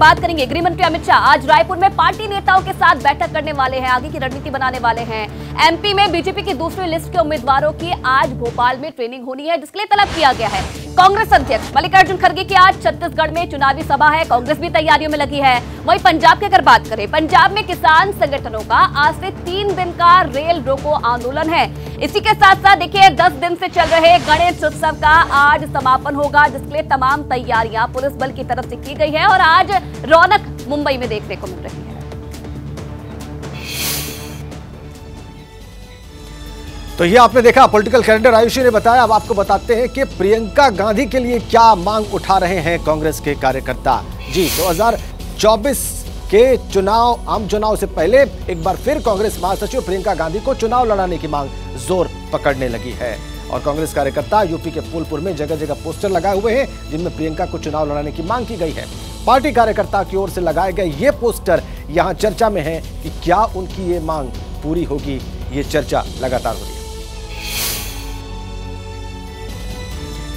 बात करेंगे गृह मंत्री अमित शाह। आज रायपुर में पार्टी नेताओं के साथ बैठक करने वाले हैं, आगे की रणनीति बनाने वाले हैं। एमपी में बीजेपी की दूसरी लिस्ट के उम्मीदवारों की आज भोपाल में ट्रेनिंग होनी है, जिसके लिए तलब किया गया है। कांग्रेस अध्यक्ष मल्लिकार्जुन खड़गे की आज छत्तीसगढ़ में चुनावी सभा है। कांग्रेस भी तैयारियों में लगी है। वहीं पंजाब की अगर बात करें, पंजाब में किसान संगठनों का आज से तीन दिन का रेल रोको आंदोलन है। इसी के साथ साथ देखिए, दस दिन से चल रहे गणेश उत्सव का आज समापन होगा, जिसके लिए तमाम तैयारियाँ पुलिस बल की तरफ़ से की गई है और आज रौनक मुंबई में देखने को मिल रही है। तो ये आपने देखा पॉलिटिकल कैलेंडर आयुषी ने बताया। अब आपको बताते हैं कि प्रियंका गांधी के लिए क्या मांग उठा रहे हैं कांग्रेस के कार्यकर्ता। जी 2024 के चुनाव, आम चुनाव से पहले एक बार फिर कांग्रेस महासचिव प्रियंका गांधी को चुनाव लड़ाने की मांग ज़ोर पकड़ने लगी है। और कांग्रेस कार्यकर्ता यूपी के फूलपुर में जगह जगह पोस्टर लगाए हुए हैं, जिनमें प्रियंका को चुनाव लड़ाने की मांग की गई है। पार्टी कार्यकर्ता की ओर से लगाए गए ये पोस्टर यहाँ चर्चा में है कि क्या उनकी ये मांग पूरी होगी, ये चर्चा लगातार हो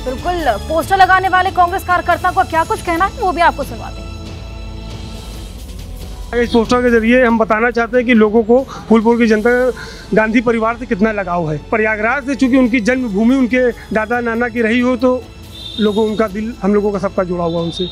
बिल्कुल, पोस्टर लगाने वाले कांग्रेस कार्यकर्ता को क्या कुछ कहना है, वो भी आपको सुनवा हैं इस पोस्टर के ज़रिए हम बताना चाहते हैं कि लोगों को फूलपुर की जनता, गांधी परिवार से कितना लगाव है। प्रयागराज से चूँकि उनकी जन्मभूमि, उनके दादा नाना की रही हो तो लोगों, उनका दिल, हम लोगों का सबका जुड़ा हुआ उनसे।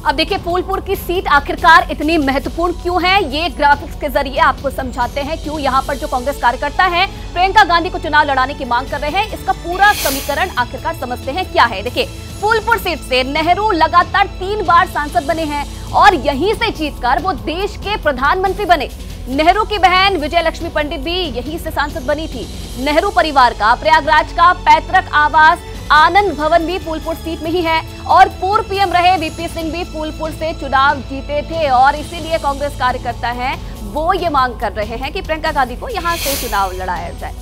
अब देखिए, फूलपुर की सीट आखिरकार इतनी महत्वपूर्ण क्यों है? ये ग्राफिक्स के ज़रिए आपको समझाते हैं क्यों यहाँ पर जो कांग्रेस कार्यकर्ता हैं, प्रियंका गांधी को चुनाव लड़ाने की मांग कर रहे हैं। इसका पूरा समीकरण आखिरकार समझते हैं क्या है। देखिए, फूलपुर सीट से नेहरू लगातार तीन बार सांसद बने हैं और यहीं से जीतकर वो देश के प्रधानमंत्री बने। नेहरू की बहन विजय लक्ष्मी पंडित भी यहीं से सांसद बनी थी। नेहरू परिवार का, प्रयागराज का पैतृक आवास आनंद भवन भी फूलपुर सीट में ही है और पूर्व पीएम रहे वीपी सिंह भी फूलपुर से चुनाव जीते थे और इसीलिए कांग्रेस कार्यकर्ता हैं, वो ये मांग कर रहे हैं कि प्रियंका गांधी को यहाँ से चुनाव लड़ाया जाए।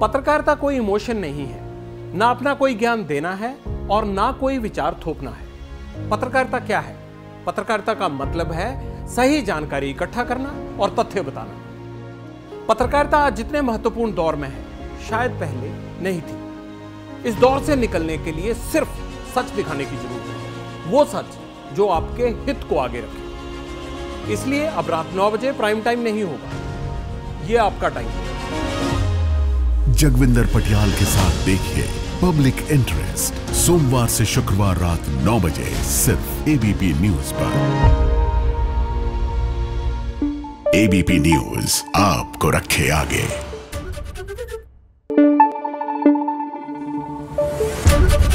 पत्रकारिता कोई इमोशन नहीं है। ना अपना कोई ज्ञान देना है और ना कोई विचार थोपना है। पत्रकारिता क्या है? पत्रकारिता का मतलब है सही जानकारी इकट्ठा करना और तथ्य बताना। पत्रकारिता आज जितने महत्वपूर्ण दौर में है शायद पहले नहीं थी। इस दौर से निकलने के लिए सिर्फ़ सच दिखाने की ज़रूरत है। वो सच जो आपके हित को आगे रखे। इसलिए अब रात नौ बजे प्राइम टाइम नहीं होगा। ये आपका टाइम जगविंदर पटियाल के साथ देखिए पब्लिक इंटरेस्ट सोमवार से शुक्रवार रात 9 बजे, सिर्फ़ एबीपी न्यूज़ पर। एबीपी न्यूज़ आपको रखे आगे।